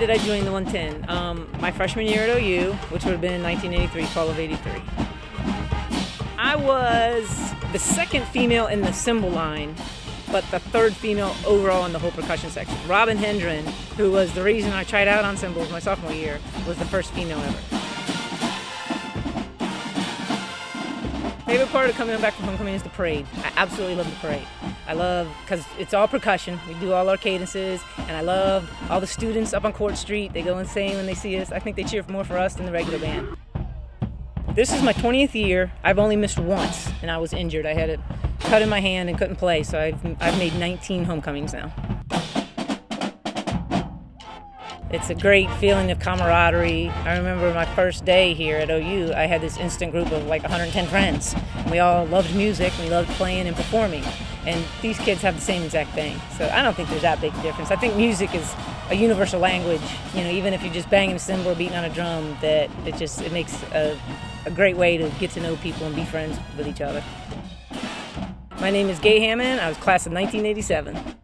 did I join the 110? Um, my freshman year at OU, which would have been 1983, fall of 83. I was the second female in the cymbal line, but the third female overall in the whole percussion section. Robin Hendren, who was the reason I tried out on cymbals my sophomore year, was the first female ever. Favorite part of coming back from homecoming is the parade. I absolutely love the parade. I love because it's all percussion. We do all our cadences, and I love all the students up on Court Street. They go insane when they see us. I think they cheer more for us than the regular band. This is my 20th year. I've only missed once, and I was injured. I had a cut in my hand and couldn't play, so I've, I've made 19 homecomings now. It's a great feeling of camaraderie. I remember my first day here at OU, I had this instant group of like 110 friends. We all loved music, we loved playing and performing. And these kids have the same exact thing. So I don't think there's that big difference. I think music is a universal language. You know, even if you're just banging a cymbal or beating on a drum, that it just it makes a, a great way to get to know people and be friends with each other. My name is Gay Hammon. I was class of 1987.